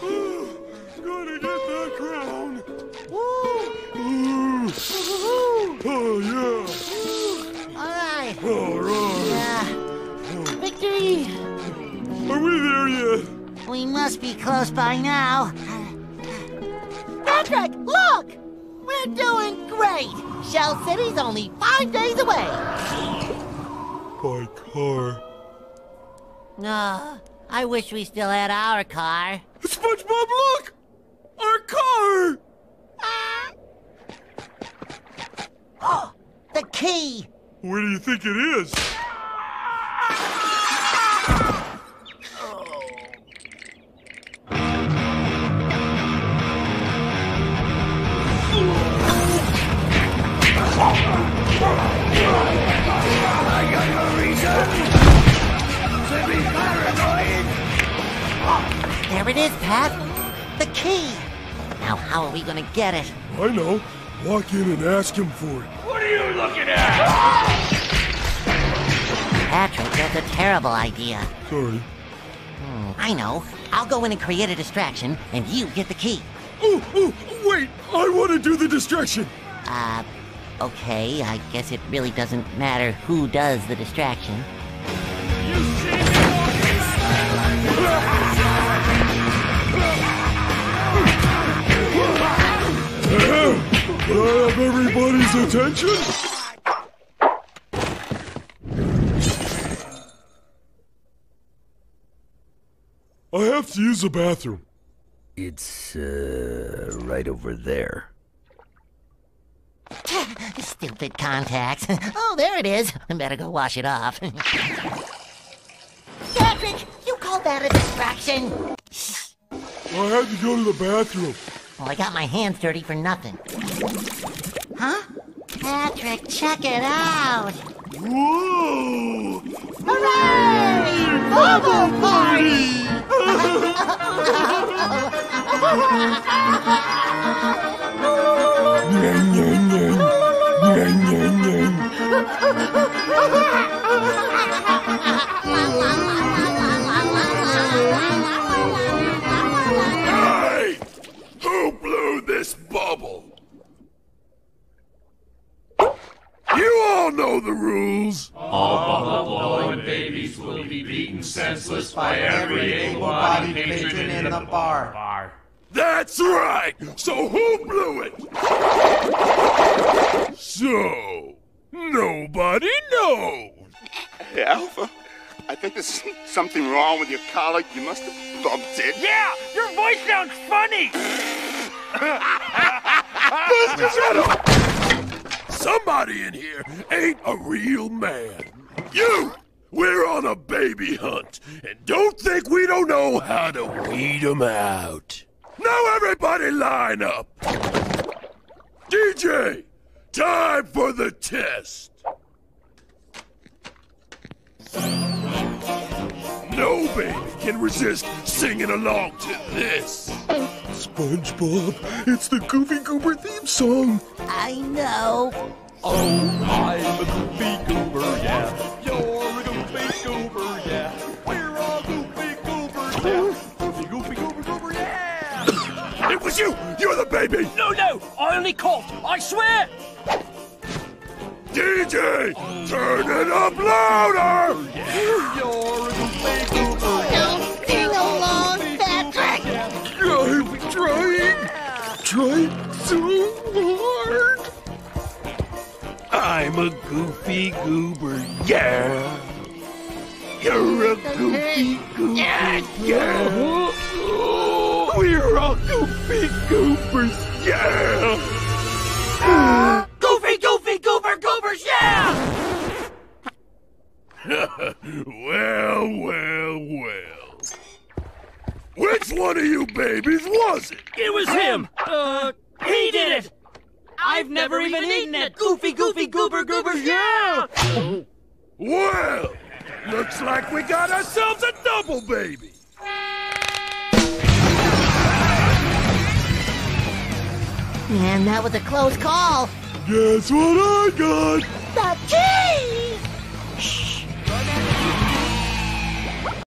Gonna get that crown! Oh, yeah! Alright! Alright! Yeah. Victory! Are we there yet? We must be close by now. Patrick, look! We're doing great! Shell City's only five days away! By car. No, I wish we still had our car. SpongeBob, look! Our car! Ah. The key! Where do you think it is? There it is, Pat. The key. Now, how are we gonna get it? I know. Walk in and ask him for it. What are you looking at? Patrick, that's a terrible idea. Sorry. I know. I'll go in and create a distraction, and you get the key. Oh, oh, wait! I want to do the distraction! Uh, okay, I guess it really doesn't matter who does the distraction. Can I have everybody's attention? I have to use the bathroom. It's, uh, right over there. Stupid contacts. Oh, there it is. I better go wash it off. Patrick, you call that a distraction? I had to go to the bathroom. Well, I got my hands dirty for nothing. Huh? Patrick, check it out. Whoa! Hooray! Bubble party! This bubble? You all know the rules. All bubble blowing babies will be beaten senseless by every able-bodied patron in the bar. That's right. So who blew it? So nobody knows. Hey, Alpha, I think there's something wrong with your collar. You must have bumped it. Yeah, your voice sounds funny. Somebody in here ain't a real man. You! We're on a baby hunt, and don't think we don't know how to weed 'em out. Now everybody line up! DJ, time for the test! No baby can resist singing along to this. SpongeBob, it's the Goofy Goober theme song. I know. Oh, I'm a goofy goober, yeah. You're a goofy goober, yeah. We're all goofy goobers, yeah. Goofy, goofy, goober, goober, yeah. It was you! You're the baby! No, no, I only coughed. I swear. DJ, turn it up louder! You're a goofy goober, Trying so hard. I'm a goofy goober, yeah. You're a goofy goober, yeah. We're all goofy goobers, yeah. Which one of you babies was it? It was him. Uh, he did it. I've never even eaten it. Goofy, goofy, goober, goober, yeah. Well, looks like we got ourselves a double baby. Man, that was a close call. Guess what I got? The key!